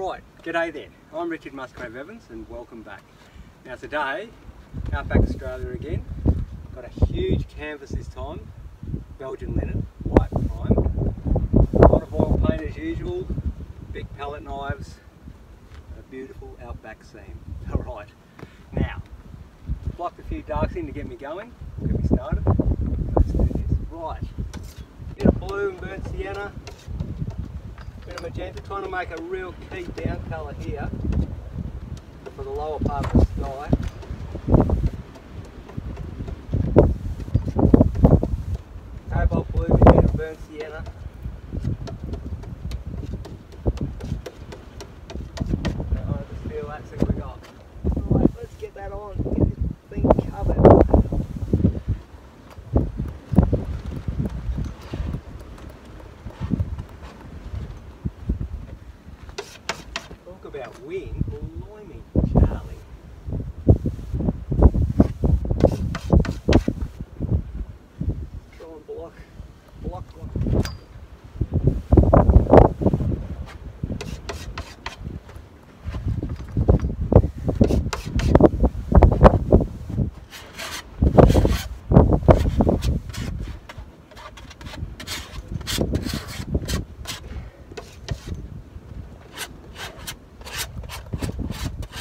Alright, g'day there. I'm Richard Musgrave Evans and welcome back. Now today, Outback Australia again. Got a huge canvas this time, Belgian linen, white prime. A lot of oil paint as usual, big palette knives, a beautiful Outback seam. Alright, now, blocked a few darks in to get me going, get me started. Right, bit of blue and burnt sienna, bit of magenta, trying to make a real key down colour here for the lower part of the sky. Cobalt blue, magenta, burnt sienna. I just feel that's what we got. Right, let's get that on, get this thing covered. Talk about wind, blimey, Charlie. Try and block, block, block.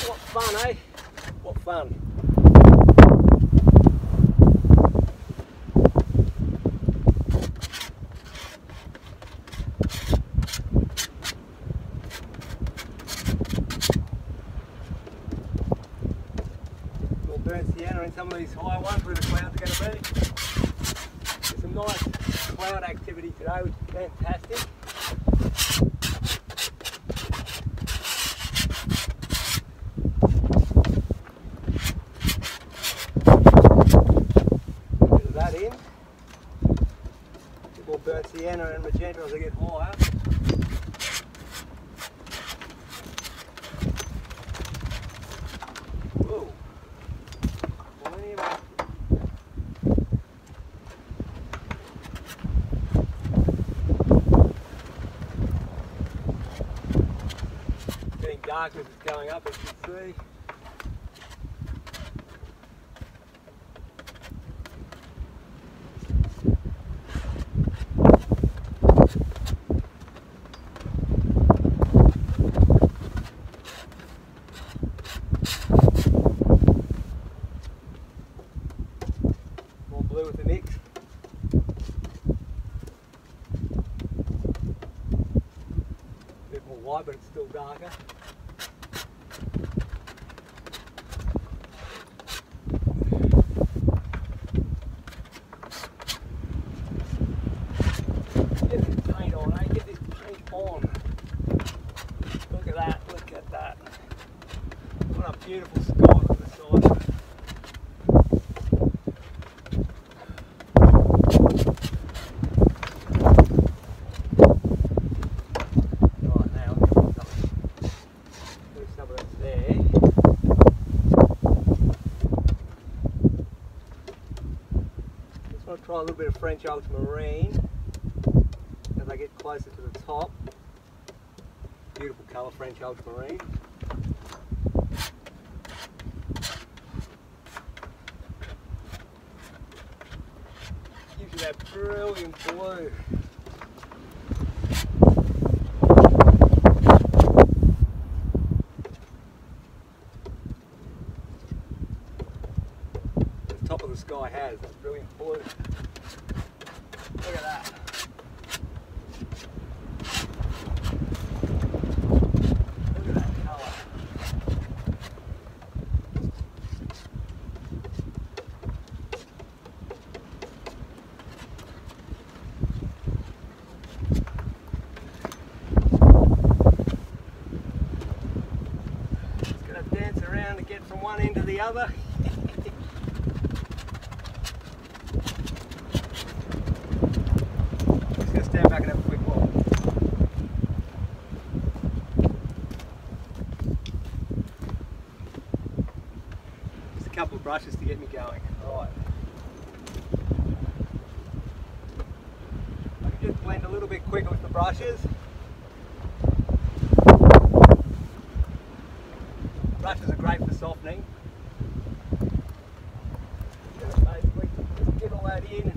What fun, eh? What fun. More burnt sienna in some of these high ones where the clouds are going to be. There's some nice cloud activity today, which is fantastic. Bit of that in. Bit more and magenta as I get higher. a little bit of French ultramarine. top of the sky has. That's brilliant blue. Look at that. arena.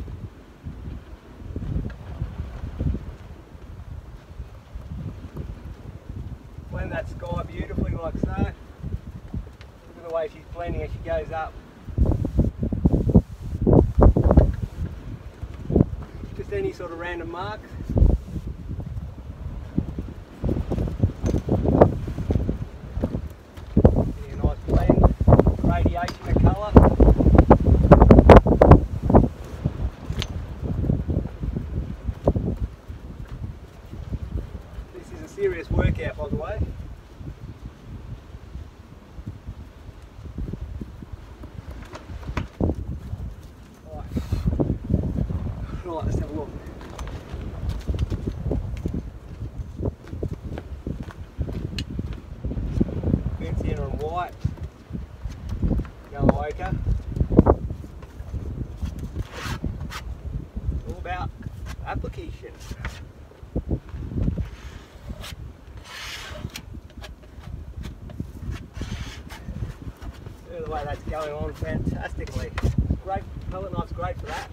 Blend that sky beautifully like so. Look at the way she's blending as she goes up. Just any sort of random marks. application. I don't that's going on fantastically. Great, palette knife's great for that.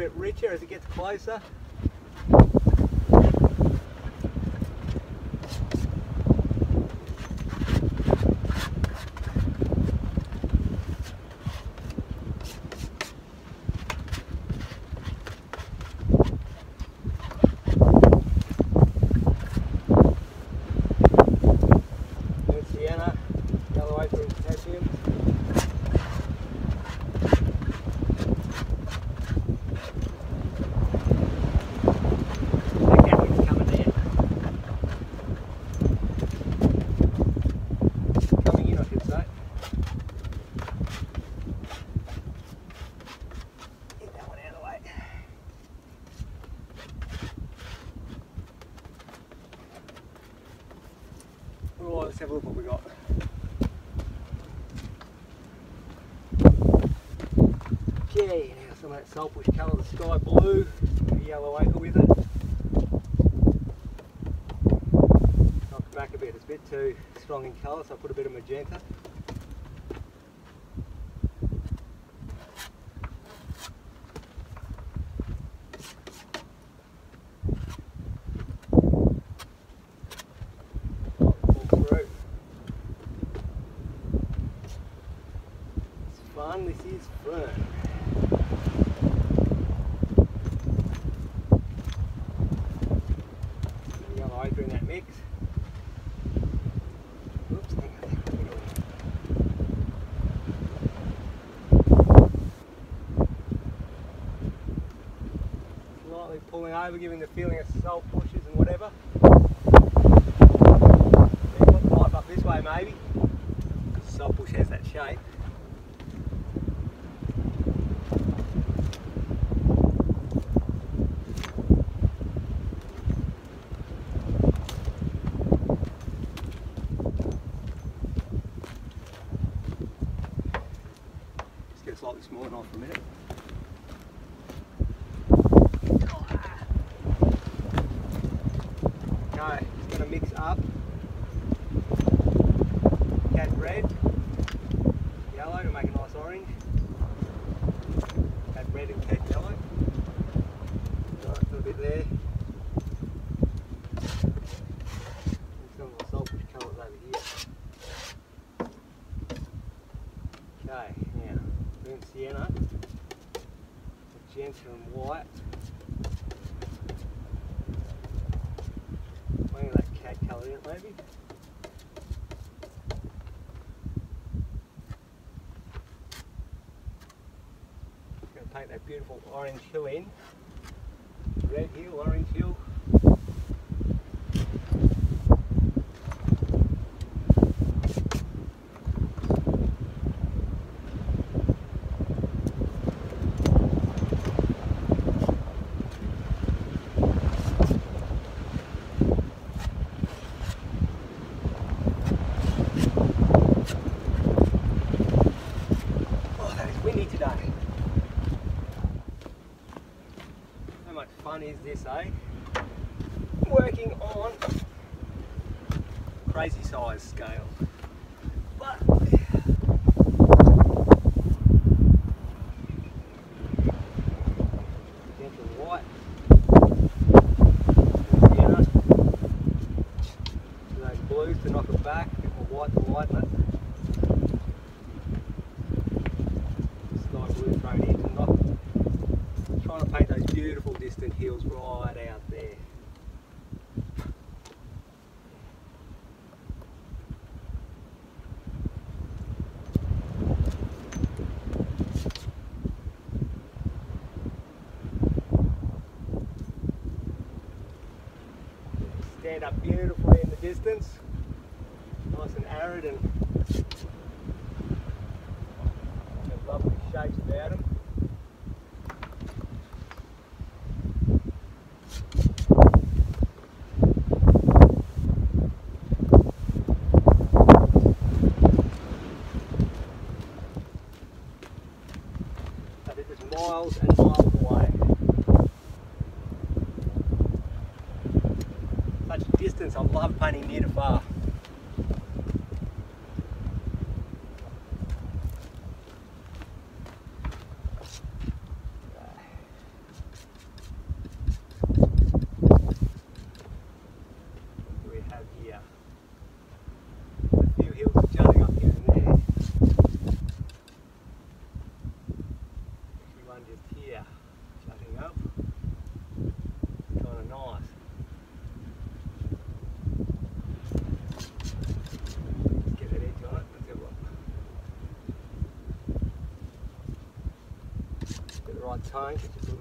bit richer as it gets closer. were giving the feeling of self-pushing. that beautiful orange hill in. Red hill, orange hill, crazy size scale.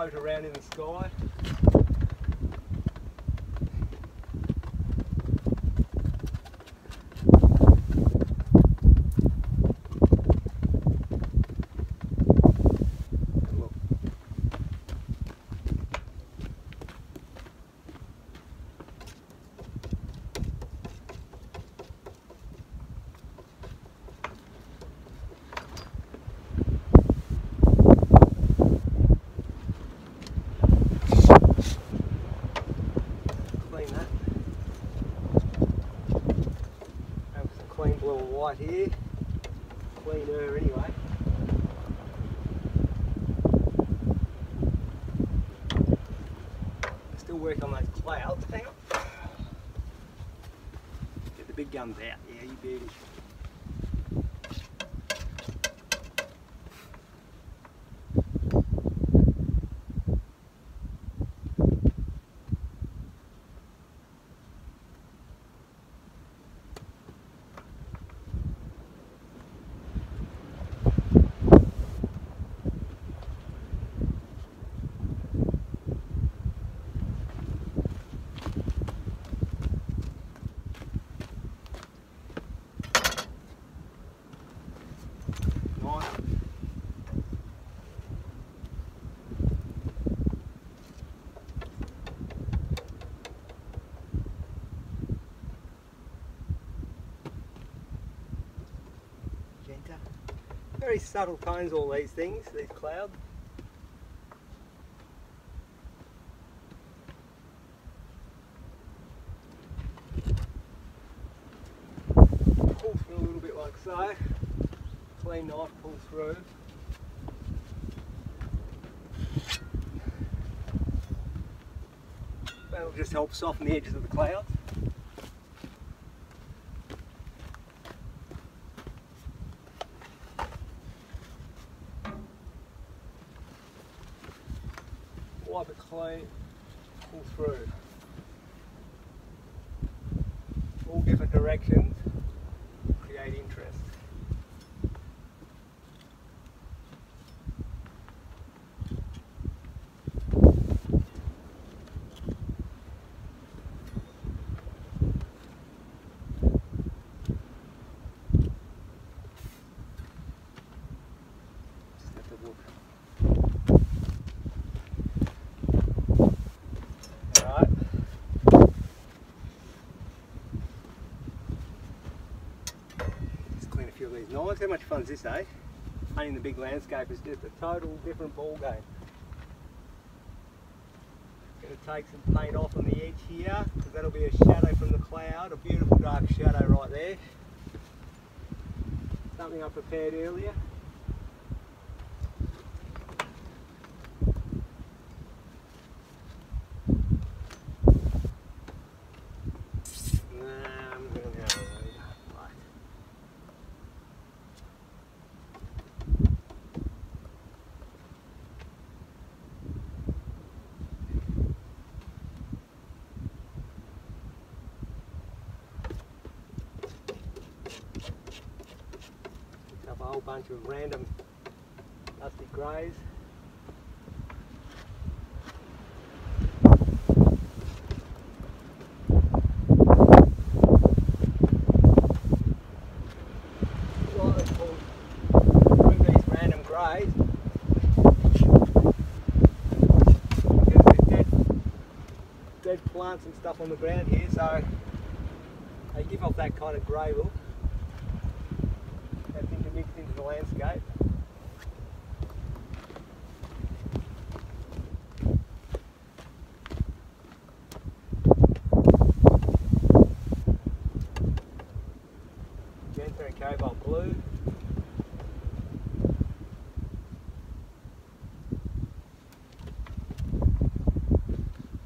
float around in the sky. Look. Clean that. Have some clean blue and white here. Cleaner anyway. Still working on those clouds. Hang on. Get the big guns out. Yeah, you beauty. Subtle tones all these things, these clouds. Pull through a little bit like so clean knife pull through. That'll just help soften the edges of the clouds. Wipe it clean, pull through. All different directions create interest. Just have to look. Alright. Just clean How much fun is this, eh? Hunting the big landscape is just a total different ball game. Gonna take some paint off on the edge here, because that'll be a shadow from the cloud, a beautiful dark shadow right there. Something I prepared earlier. Nah, I'm gonna have a read. Right. Picked up a whole bunch of random dusty greys. Slightly pulled through these random greys. Because there's dead, dead plants and stuff on the ground here, so they give off that kind of grey look. That's into the landscape. And cobalt blue.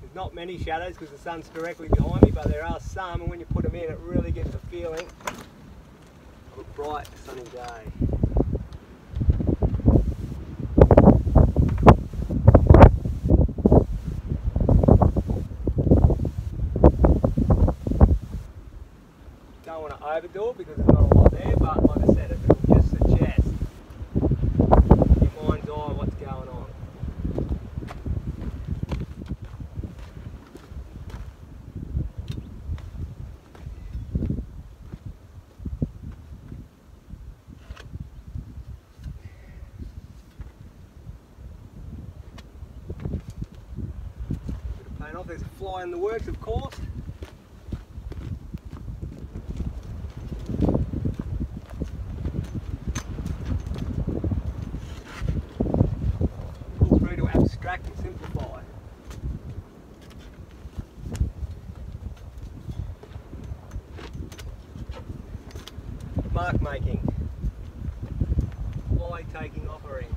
There's not many shadows because the sun's directly behind me, but there are some, and when you put them in, it really gets the feeling a bright sunny day. Don't want to overdo it because there's not a lot there, but like I said, it will just suggest in your mind's eye what's going on. if there's a fly in the works, of course. Pull through to abstract and simplify. Mark making. Fly taking offering.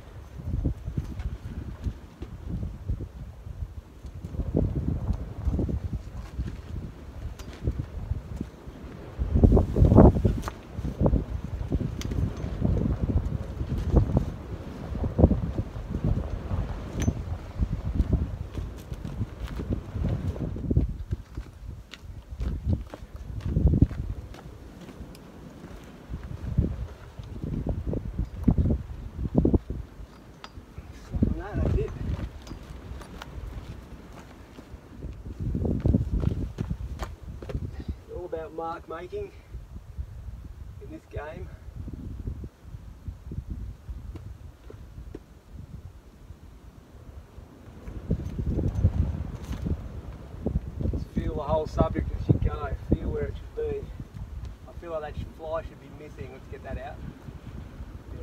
Soften that a bit. All about mark making in this game. Just feel the whole subject as you go, feel where it should be. I feel like that fly should be missing. Let's get that out.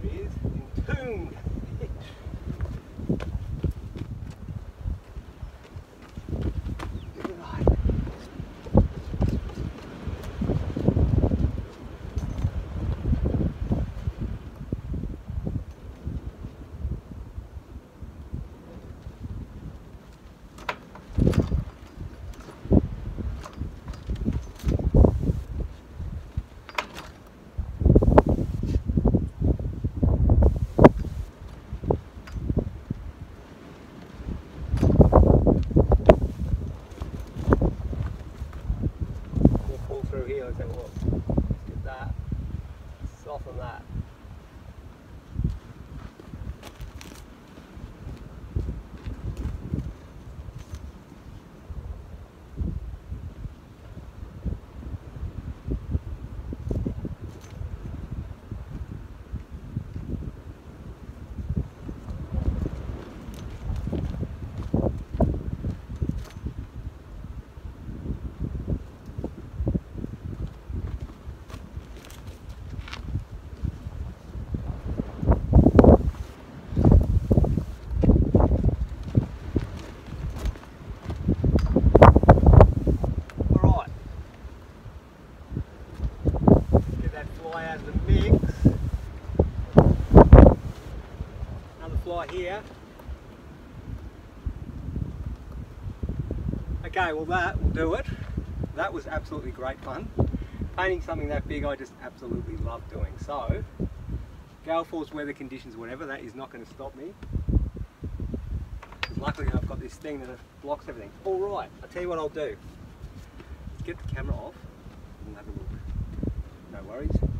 There he is, entombed. Good eye. We'll pull through here. Let's have a look. Let's get that. Soften that. Alright. Get the mix. Another fly here. Okay, well that will do it. That was absolutely great fun. Painting something that big I just absolutely love doing. So, gale force, weather conditions, whatever, that is not going to stop me. 'Cause luckily I've got this thing that blocks everything. Alright, I'll tell you what I'll do. Get the camera off and have a look. No worries.